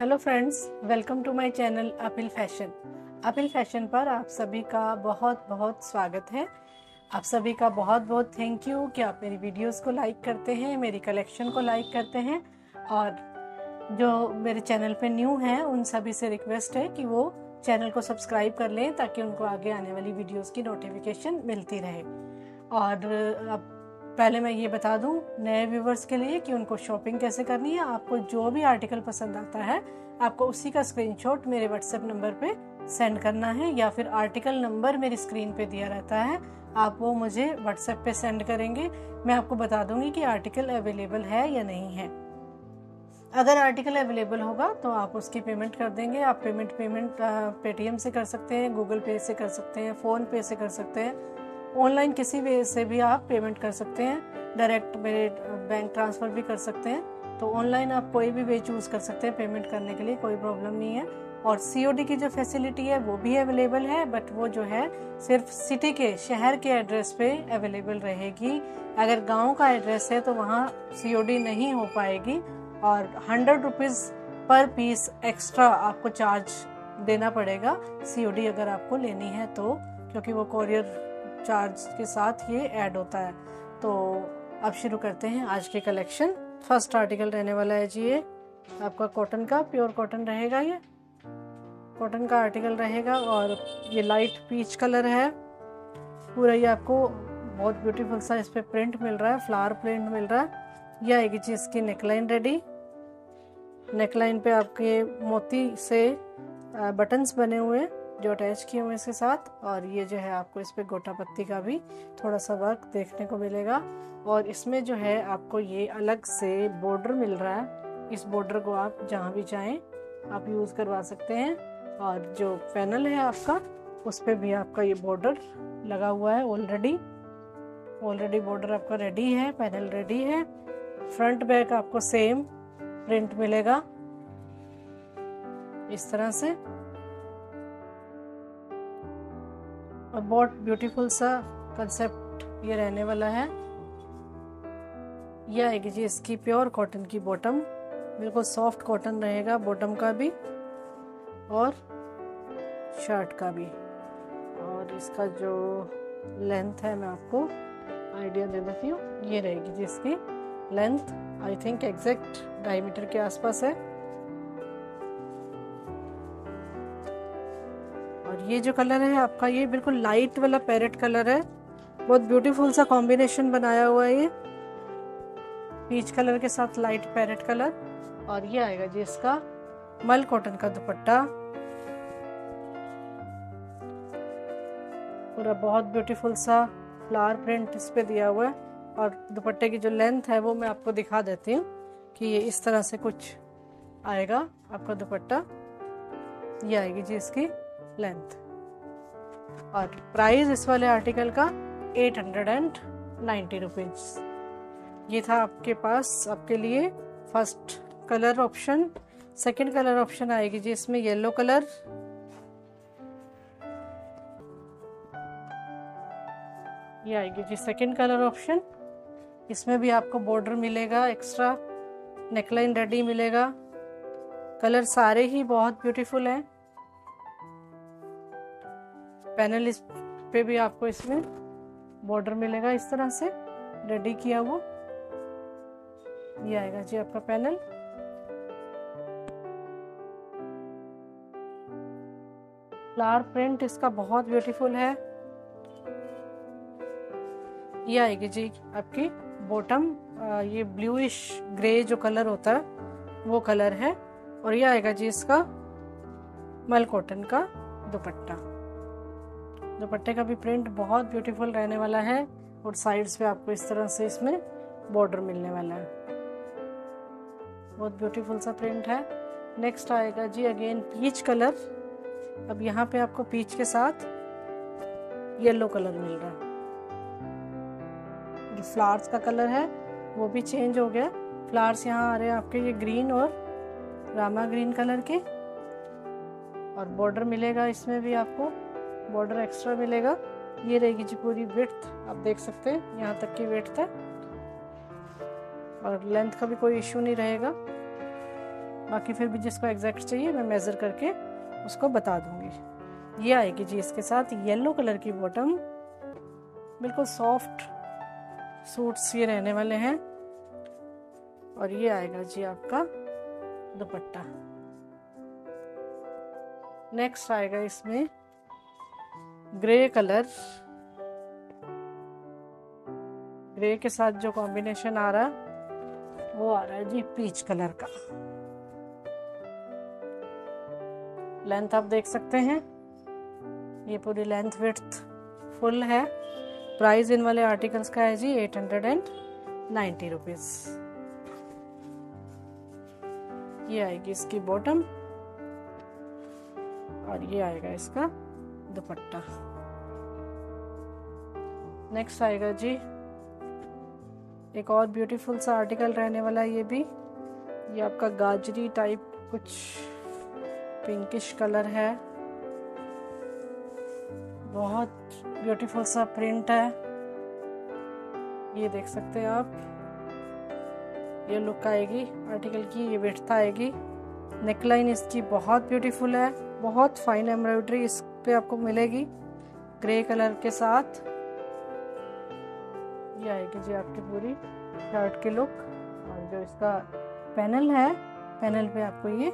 Hello friends welcome to my channel Appeal Fashion Appeal Fashion पर आप सभी का बहुत बहुत स्वागत है। आप सभी का बहुत बहुत थैंक यू कि आप मेरी वीडियोस को लाइक करते हैं, मेरी कलेक्शन को लाइक करते हैं। और जो मेरे चैनल पे न्यू हैं, उन सभी से रिक्वेस्ट है कि वो चैनल को सब्सक्राइब कर लें ताकि उनको आगे आने वाली वीडियोस की नोटिफिकेशन मिलती रहे। और अब पहले मैं ये बता दूँ, नए व्यूवर्स के लिए कि उनको शॉपिंग कैसे करनी है, आपको जो भी आर्टिकल पसंद आता है, आपको उसी का स्क्रीनशॉट मेरे व्हाट्सएप नंबर पे सेंड करना है या फिर आर्टिकल नंबर मेरी स्क्रीन पे दिया रहता है, आप वो मुझे व्हाट्सएप पे सेंड करेंगे। मैं आपको बता दूँगी कि आर्टिकल अवेलेबल है या नहीं है। अगर आर्टिकल अवेलेबल होगा तो आप उसकी पेमेंट कर देंगे। आप पेमेंट पेमेंट पेटीएम से कर सकते हैं गूगल पे से कर सकते हैं फ़ोन पे से कर सकते हैं। ऑनलाइन किसी वे से भी आप पेमेंट कर सकते हैं। डायरेक्ट मेरे बैंक ट्रांसफ़र भी कर सकते हैं। तो ऑनलाइन आप कोई भी वे चूज़ कर सकते हैं पेमेंट करने के लिए, कोई प्रॉब्लम नहीं है। और सीओडी की जो फैसिलिटी है, वो भी अवेलेबल है बट वो जो है, सिर्फ़ सिटी के, शहर के एड्रेस पे अवेलेबल रहेगी। अगर गाँव का एड्रेस है तो वहाँ सी नहीं हो पाएगी। और हंड्रेड रुपीज़ पर पीस एक्स्ट्रा आपको चार्ज देना पड़ेगा। सीओडी अगर आपको लेनी है तो क्योंकि वो कोरियर चार्ज के साथ ये ऐड होता है। तो अब शुरू करते हैं आज की कलेक्शन फ़र्स्ट आर्टिकल रहने वाला है जी ये। आपका कॉटन का प्योर कॉटन रहेगा ये। कॉटन का आर्टिकल रहेगा और ये लाइट पीच कलर है। पूरा ये आपको बहुत ब्यूटीफुल सा इस पर प्रिंट मिल रहा है फ्लावर प्रिंट मिल रहा है। ये आएगी जी इसकी नेकलाइन रेडी नेकलाइन पे आपके मोती से बटन्स बने हुए हैं। जो अटैच किए हुए इसके साथ, और ये जो है आपको इस पर गोटा पत्ती का भी थोड़ा सा वर्क देखने को मिलेगा। और इसमें जो है आपको ये अलग से बॉर्डर मिल रहा है। इस बॉर्डर को आप जहाँ भी चाहें आप यूज़ करवा सकते हैं। और जो पैनल है आपका, उस पर भी आपका ये बॉर्डर लगा हुआ है ऑलरेडी ऑलरेडी बॉर्डर आपका रेडी है पैनल रेडी है। फ्रंट बैक आपको सेम प्रिंट मिलेगा। इस तरह से। और बहुत ब्यूटीफुल सा कंसेप्ट ये रहने वाला है। यह आएगी जी इसकी प्योर कॉटन की बॉटम बिल्कुल सॉफ्ट कॉटन रहेगा बॉटम का भी और शर्ट का भी। और इसका जो लेंथ है मैं आपको आइडिया दे देती हूँ। ये रहेगी जी इसकी लेंथ आई थिंक एग्जैक्ट ढाई मीटर के आसपास है। ये जो कलर है आपका, ये बिल्कुल लाइट वाला पैरेट कलर है। बहुत ब्यूटीफुल सा कॉम्बिनेशन बनाया हुआ है ये। पीच कलर के साथ लाइट पैरेट कलर और ये आएगा जी इसका मल कॉटन का दुपट्टा। पूरा बहुत ब्यूटीफुल सा फ्लावर प्रिंट इस पे दिया हुआ है। और दुपट्टे की जो लेंथ है वो मैं आपको दिखा देती हूँ कि ये इस तरह से कुछ आएगा आपका दुपट्टा। ये आएगी जी इसकी। लेंथ और प्राइस इस वाले आर्टिकल का eight hundred and ninety rupees ये था आपके पास, आपके लिए first colour option second colour option आएगी जी इसमें येलो कलर ये आएगी जी सेकंड कलर ऑप्शन इसमें भी आपको बॉर्डर मिलेगा एक्स्ट्रा नेकलाइन रेडी मिलेगा. कलर सारे ही बहुत ब्यूटीफुल हैं. पैनल इस पे भी आपको इसमें बॉर्डर मिलेगा इस तरह से। रेडी किया वो। ये आएगा जी आपका पैनल फ्लावर प्रिंट इसका बहुत ब्यूटीफुल है। ये आएगी जी आपकी बॉटम ये ब्लूइश ग्रे जो कलर होता है, वो कलर है। और ये आएगा जी इसका मल कॉटन का दुपट्टा। दुपट्टे का भी प्रिंट बहुत ब्यूटीफुल रहने वाला है और साइड्स पे आपको इस तरह से इसमें बॉर्डर मिलने वाला है। बहुत ब्यूटीफुल सा प्रिंट है। नेक्स्ट आएगा जी अगेन पीच कलर अब यहाँ पे आपको पीच के साथ येलो कलर मिल रहा है। जो फ्लावर्स का कलर है, वो भी चेंज हो गया। फ्लावर्स यहाँ आ रहे हैं आपके ये ग्रीन और रामा ग्रीन कलर के। और बॉर्डर मिलेगा इसमें भी आपको। बॉर्डर एक्स्ट्रा मिलेगा। ये रहेगी जी पूरी विड्थ आप देख सकते हैं, यहाँ तक की विड्थ है। और लेंथ का भी कोई इश्यू नहीं रहेगा। बाकी फिर भी जिसको एग्जैक्ट चाहिए, मैं मेज़र करके उसको बता दूँगी। ये आएगी जी इसके साथ येलो कलर की बॉटम बिल्कुल सॉफ्ट सूट्स ये रहने वाले हैं। और ये आएगा जी आपका दुपट्टा। नेक्स्ट आएगा इसमें ग्रे कलर। ग्रे के साथ जो कॉम्बिनेशन आ रहा, वो आ रहा है जी पीच कलर का। लेंथ आप देख सकते हैं। ये पूरी लेंथ विड्थ फुल है। प्राइस इन वाले आर्टिकल्स का है जी eight hundred and ninety rupees ये आएगी इसकी बॉटम और ये आएगा इसका दुपट्टा। नेक्स्ट आएगा जी। एक और ब्यूटीफुल सा आर्टिकल रहने वाला है ये भी। ये आपका गाजरी टाइप कुछ पिंकिश कलर है। बहुत ब्यूटीफुल सा प्रिंट है। ये देख सकते हैं आप। ये लुक आएगी आर्टिकल की ये विड्थ आएगी। नेकलाइन इसकी बहुत ब्यूटीफुल है। बहुत फाइन एम्ब्रॉयडरी इस पे आपको मिलेगी। ग्रे कलर के साथ। ये आएगी जी आपकी पूरी शर्ट की लुक और जो इसका पैनल है पैनल पे आपको ये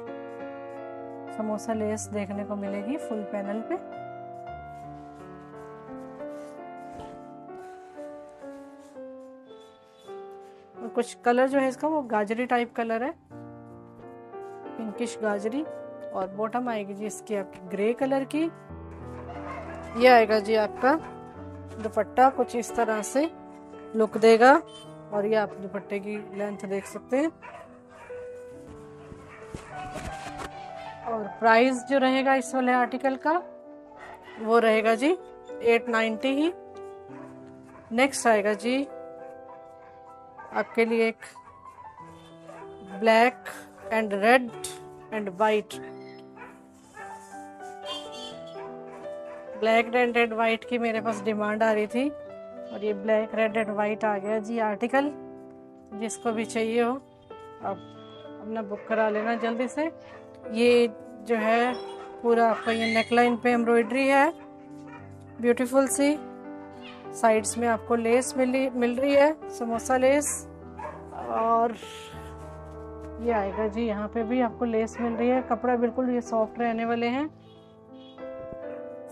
समोसा लेस देखने को मिलेगी फुल पैनल पे। और कुछ कलर जो है इसका वो गाजरी टाइप कलर है। पिंकिश गाजरी। और बॉटम आएगी जी इसकी आपकी ग्रे कलर की। ये आएगा जी आपका दुपट्टा, कुछ इस तरह से लुक देगा। और ये आप दुपट्टे की लेंथ देख सकते हैं। और प्राइस जो रहेगा इस वाले आर्टिकल का, वो रहेगा जी एट नाइन्टी ही। नेक्स्ट आएगा जी आपके लिए एक black and red and white black red and white की मेरे पास डिमांड आ रही थी और ये ब्लैक रेड एंड वाइट आ गया जी आर्टिकल, जिसको भी चाहिए हो आप अपना बुक करा लेना जल्दी से। ये जो है पूरा आपका ये नेकलाइन पे एम्ब्रॉयडरी है, ब्यूटीफुल सी। साइड्स में आपको लेस मिली मिल रही है, समोसा लेस। और ये आएगा जी, यहाँ पे भी आपको लेस मिल रही है। कपड़ा बिल्कुल ये सॉफ्ट रहने वाले हैं।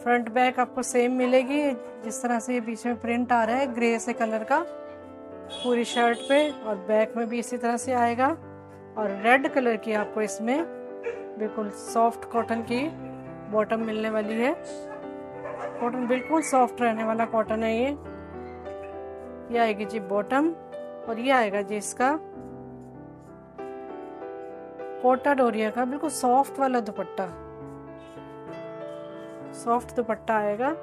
फ्रंट बैक आपको सेम मिलेगी, जिस तरह से ये बीच में प्रिंट आ रहा है, ग्रे से कलर का। पूरी शर्ट पे और बैक में भी इसी तरह से आएगा। और रेड कलर की आपको इसमें बिल्कुल सॉफ्ट कॉटन की बॉटम मिलने वाली है। कॉटन बिल्कुल सॉफ्ट रहने वाला कॉटन है ये। ये आएगी जी बॉटम और ये आएगा जी इसका कोटा डोरिया का बिल्कुल सॉफ्ट वाला दुपट्टा। सॉफ्ट दुपट्टा आएगा।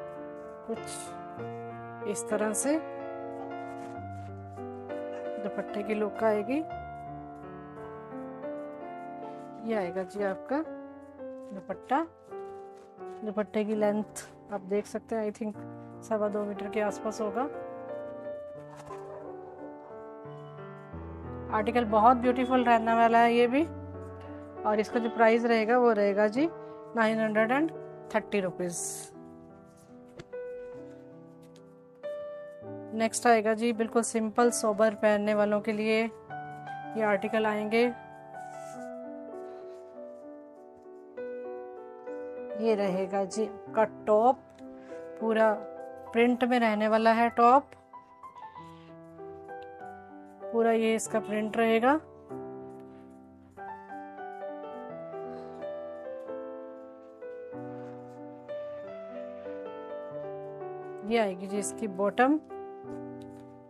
कुछ इस तरह से दुपट्टे की लुक आएगी। ये आएगा जी आपका दुपट्टा। दुपट्टे की लेंथ आप देख सकते हैं आई थिंक सवा दो मीटर के आसपास होगा। आर्टिकल बहुत ब्यूटीफुल रहने वाला है ये भी। और इसका जो प्राइस रहेगा वो रहेगा जी nine hundred and thirty rupees next आएगा जी, बिल्कुल सिंपल, सोबर पहनने वालों के लिए ये आर्टिकल आएँगे। ये रहेगा जी का टॉप पूरा प्रिंट में रहने वाला है टॉप पूरा ये इसका प्रिंट रहेगा। ये आएगी जी इसकी बॉटम।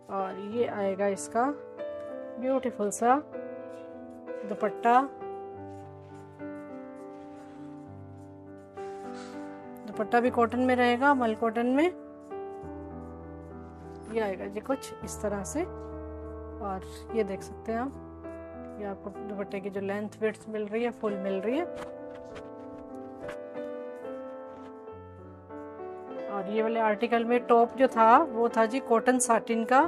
और ये आएगा इसका ब्यूटीफुल सा दुपट्टा। दुपट्टा भी कॉटन में रहेगा, मल कॉटन में। ये आएगा जी कुछ इस तरह से। और ये देख सकते हैं आप, ये आपको दुपट्टे की जो लेंथ विड्थ मिल रही है फुल मिल रही है। ये वाले आर्टिकल में टॉप जो था वो था जी कॉटन साटिन का।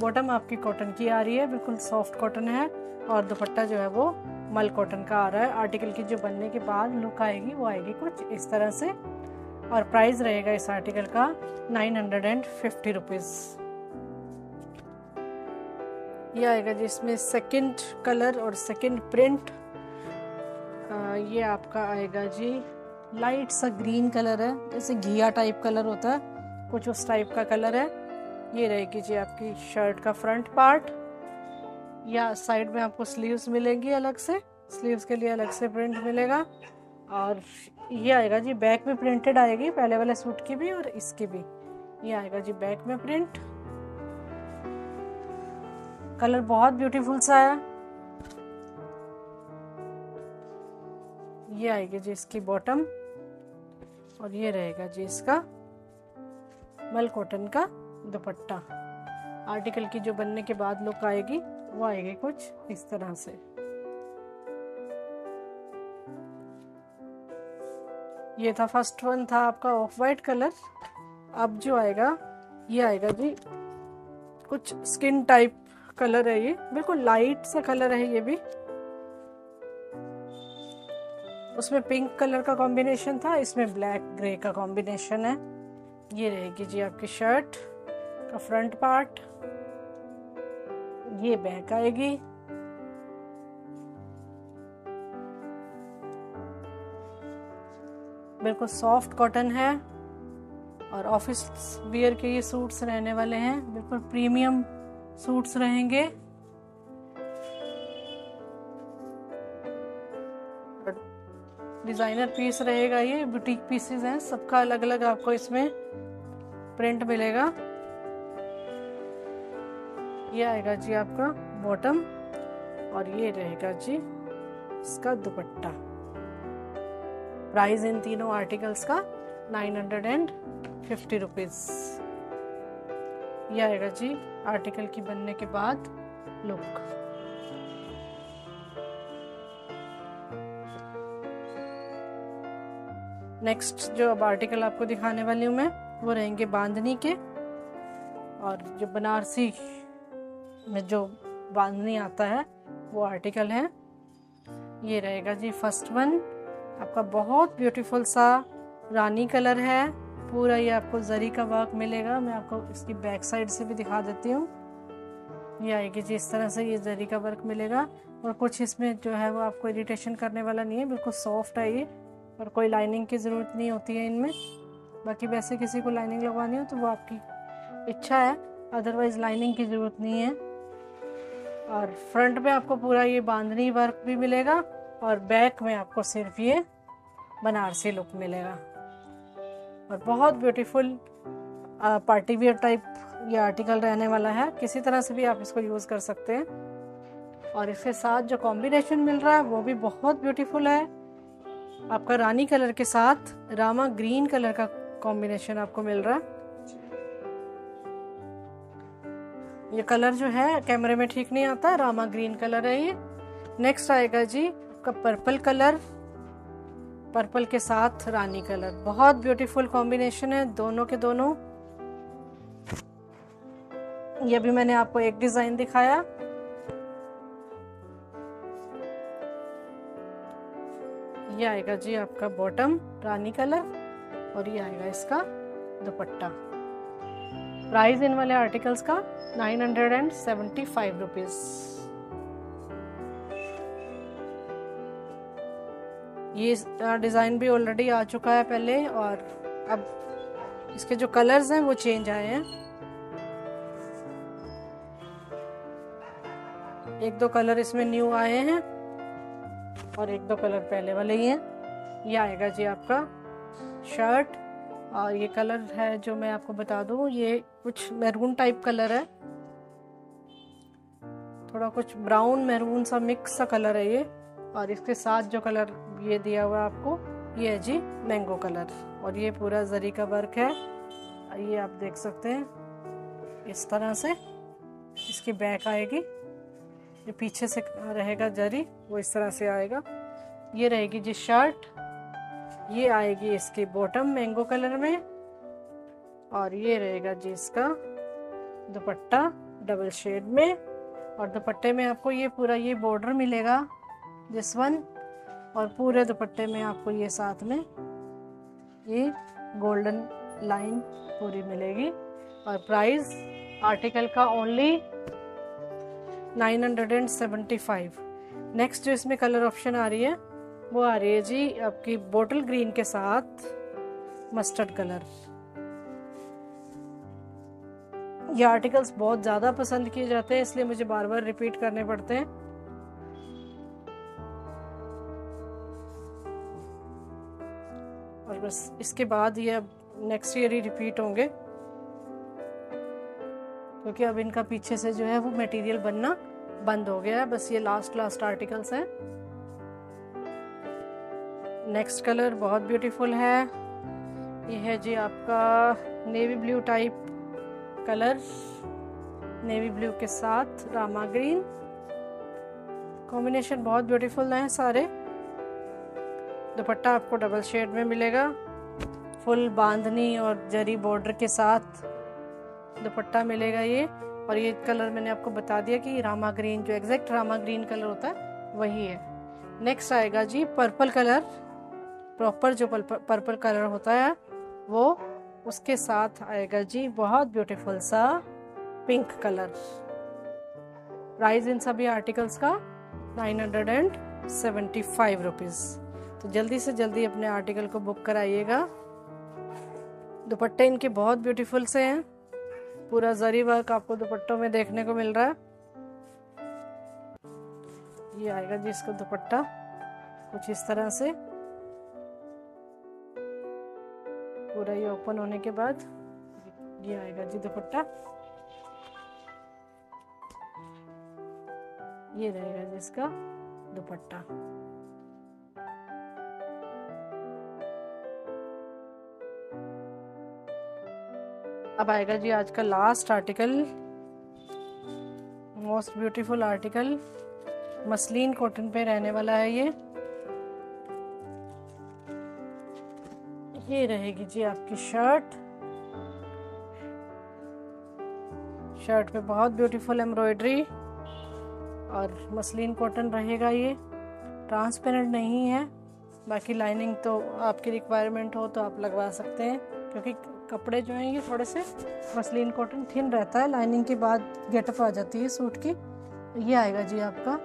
बॉटम आपकी कॉटन की आ रही है बिल्कुल सॉफ्ट कॉटन है और दुपट्टा जो है वो मल कॉटन का आ रहा है। आर्टिकल की जो बनने के बाद लुक आएगी वो आएगी कुछ इस तरह से। और प्राइस रहेगा इस आर्टिकल का nine hundred and fifty rupees ये आएगा जिसमें सेकंड कलर और सेकंड प्रिंट आ, ये आपका आएगा जी लाइट सा ग्रीन कलर है, जैसे घिया टाइप कलर होता है, कुछ उस टाइप का कलर है। ये रहेगी जी आपकी शर्ट का फ्रंट पार्ट, या साइड में आपको स्लीव्स मिलेंगी अलग से, स्लीव्स के लिए अलग से प्रिंट मिलेगा। और ये आएगा जी, बैक में प्रिंटेड आएगी, पहले वाले सूट की भी और इसकी भी। ये आएगा जी बैक में प्रिंट। कलर बहुत ब्यूटीफुल सा है। ये आएगी जी इसकी बॉटम और ये रहेगा जी इसका मल कॉटन का दुपट्टा। आर्टिकल की जो बनने के बाद लुक आएगी, वो आएगी कुछ इस तरह से। ये था फ़र्स्ट वन था आपका ऑफ़ वाइट कलर अब जो आएगा, ये आएगा जी कुछ स्किन टाइप कलर है ये। बिल्कुल लाइट सा कलर है ये भी। उसमें पिंक कलर का कॉम्बिनेशन था, इसमें ब्लैक ग्रे का कॉम्बिनेशन है। ये रहेगी जी आपकी शर्ट का फ्रंट पार्ट ये बैक आएगी। बिल्कुल सॉफ्ट कॉटन है और ऑफ़िस वियर के ये सूट्स रहने वाले हैं। बिल्कुल प्रीमियम सूट्स रहेंगे। डिज़ाइनर पीस रहेगा ये बुटीक पीसेस हैं, सबका अलग अलग आपको इसमें प्रिंट मिलेगा। ये आएगा जी आपका बॉटम और ये रहेगा जी इसका दुपट्टा। प्राइस इन तीनों आर्टिकल्स का nine hundred and fifty rupees ये आएगा जी आर्टिकल की बनने के बाद लुक नेक्स्ट जो अब आर्टिकल आपको दिखाने वाली हूँ मैं, वो रहेंगे बांधनी के। और जो बनारसी में जो बांधनी आता है, वो आर्टिकल है। ये रहेगा जी फ़र्स्ट वन आपका बहुत ब्यूटीफुल सा रानी कलर है। पूरा ये आपको जरी का वर्क मिलेगा। मैं आपको इसकी बैक साइड से भी दिखा देती हूँ। ये आएगी जी इस तरह से ये जरी का वर्क मिलेगा। और कुछ इसमें जो है वो आपको इरिटेशन करने वाला नहीं है। बिल्कुल सॉफ्ट है ये। और कोई लाइनिंग की ज़रूरत नहीं होती है इनमें। बाकी वैसे किसी को लाइनिंग लगवानी हो तो वो आपकी इच्छा है। अदरवाइज़ लाइनिंग की ज़रूरत नहीं है। और फ्रंट में आपको पूरा ये बांधनी वर्क भी मिलेगा और बैक में आपको सिर्फ़ ये बनारसी लुक मिलेगा। और बहुत ब्यूटीफुल पार्टी वियर टाइप ये आर्टिकल रहने वाला है। किसी तरह से भी आप इसको यूज़ कर सकते हैं। और इसके साथ जो कॉम्बिनेशन मिल रहा है वो भी बहुत ब्यूटीफुल है। आपका रानी कलर के साथ रामा ग्रीन कलर का कॉम्बिनेशन आपको मिल रहा है। ये कलर जो है कैमरे में ठीक नहीं आता, रामा ग्रीन कलर है ये। नेक्स्ट आएगा जी, आपका पर्पल कलर। पर्पल के साथ रानी कलर। बहुत ब्यूटीफुल कॉम्बिनेशन है, दोनों के दोनों। ये भी मैंने आपको एक डिज़ाइन दिखाया। ये आएगा जी आपका बॉटम रानी कलर और ये आएगा इसका दुपट्टा। प्राइस इन वाले आर्टिकल्स का nine hundred and seventy five rupees ये डिज़ाइन भी ऑलरेडी आ चुका है पहले और अब इसके जो कलर्स हैं वो चेंज आए हैं। एक दो कलर इसमें न्यू आए हैं। और एक दो कलर पहले वाले ही हैं। ये आएगा जी आपका शर्ट। और ये कलर है जो मैं आपको बता दूँ, ये कुछ मैरून टाइप कलर है। थोड़ा कुछ ब्राउन मैरून सा मिक्स सा कलर है ये। और इसके साथ जो कलर ये दिया हुआ आपको, ये है जी मैंगो कलर। और ये पूरा जरी का वर्क है। ये आप देख सकते हैं इस तरह से इसकी बैक आएगी। जो पीछे से रहेगा जरी, वो इस तरह से आएगा। ये रहेगी जी शर्ट, ये आएगी इसकी बॉटम मैंगो कलर में, और ये रहेगा जी इसका दुपट्टा डबल शेड में। और दुपट्टे में आपको ये पूरा ये बॉर्डर मिलेगा दिस वन और पूरे दुपट्टे में आपको ये साथ में ये गोल्डन लाइन पूरी मिलेगी। और प्राइस आर्टिकल का ओनली 975 नेक्स्ट जो इसमें कलर ऑप्शन आ रही है, वो आ रही है जी आपकी बोटल ग्रीन के साथ मस्टर्ड कलर ये आर्टिकल्स बहुत ज़्यादा पसंद किए जाते हैं, इसलिए मुझे बार बार रिपीट करने पड़ते हैं। और बस इसके बाद ये अब नेक्स्ट ईयर ही रिपीट होंगे। क्योंकि अब इनका पीछे से जो है वो मटेरियल बनना बंद हो गया है। बस ये लास्ट लास्ट आर्टिकल्स हैं। नेक्स्ट कलर बहुत ब्यूटीफुल है। ये है जी आपका navy blue type colour navy blue के साथ रामा ग्रीन कॉम्बिनेशन बहुत ब्यूटीफुल है सारे। दुपट्टा आपको डबल शेड में मिलेगा। फुल बांधनी और जरी बॉर्डर के साथ दुपट्टा मिलेगा ये। और ये कलर मैंने आपको बता दिया कि रामा ग्रीन, जो एग्जैक्ट रामा ग्रीन कलर होता है, वही है। नेक्स्ट आएगा जी पर्पल कलर। प्रॉपर जो पर्पल कलर होता है, वो उसके साथ आएगा जी बहुत ब्यूटीफुल सा पिंक कलर। प्राइस इन सभी आर्टिकल्स का nine hundred and seventy five rupees तो जल्दी से जल्दी अपने आर्टिकल को बुक कराइएगा। दुपट्टे इनके बहुत ब्यूटीफुल से हैं। पूरा जरी वर्क आपको दुपट्टों में देखने को मिल रहा है। ये आएगा जी इसका दुपट्टा, कुछ इस तरह से। पूरा ये ओपन होने के बाद ये आएगा जी दुपट्टा। ये रहेगा जी इसका दुपट्टा। अब आएगा जी आज का last article most beautiful article muslin cotton पे रहने वाला है ये। ये रहेगी जी आपकी शर्ट शर्ट पे बहुत ब्यूटीफुल एम्ब्रॉयडरी और मसलिन कॉटन रहेगा ये। ट्रांसपेरेंट नहीं है, बाकी लाइनिंग तो आपकी रिक्वायरमेंट हो तो आप लगवा सकते हैं, क्योंकि कपड़े जो हैं ये थोड़े से मसलिन कॉटन थिन रहता है। लाइनिंग के बाद गेटअप आ जाती है सूट की। ये आएगा जी आपका।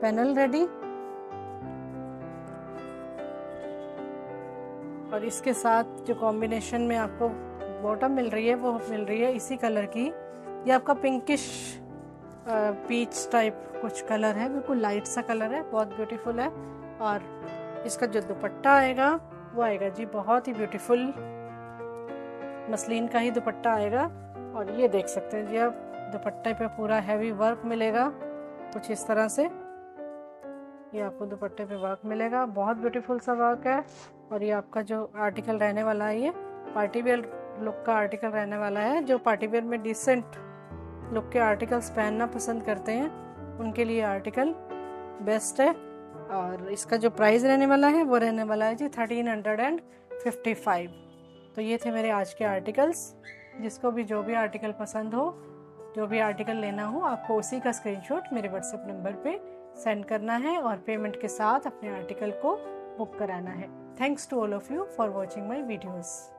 Panel ready. और इसके साथ जो कॉम्बिनेशन में आपको बॉटम मिल रही है, वो मिल रही है इसी कलर की। ये आपका पिंकिश पीच टाइप कुछ कलर है। बिल्कुल लाइट सा कलर है, बहुत ब्यूटीफुल है। और इसका जो दुपट्टा आएगा, वो आएगा जी बहुत ही ब्यूटीफुल। मसलिन का ही दुपट्टा आएगा और ये देख सकते हैं जी आप, दुपट्टे पे पूरा हैवी वर्क मिलेगा, कुछ इस तरह से। ये आपको दुपट्टे पे वर्क मिलेगा, बहुत ब्यूटीफुल सा वर्क है और ये आपका जो आर्टिकल रहने वाला है, ये पार्टी वेयर लुक का आर्टिकल रहने वाला है, जो पार्टी वेयर में डिसेंट लुक के आर्टिकल्स पहनना पसंद करते हैं, उनके लिए आर्टिकल बेस्ट है। और इसका जो प्राइस रहने वाला है, वो रहने वाला है जी thirteen hundred and fifty five तो ये थे मेरे आज के आर्टिकल्स जिसको भी जो भी आर्टिकल पसंद हो, जो भी आर्टिकल लेना हो, आपको उसी का स्क्रीनशॉट मेरे व्हाट्सएप नंबर पे सेंड करना है और पेमेंट के साथ अपने आर्टिकल को बुक कराना है। Thanks to all of you for watching my videos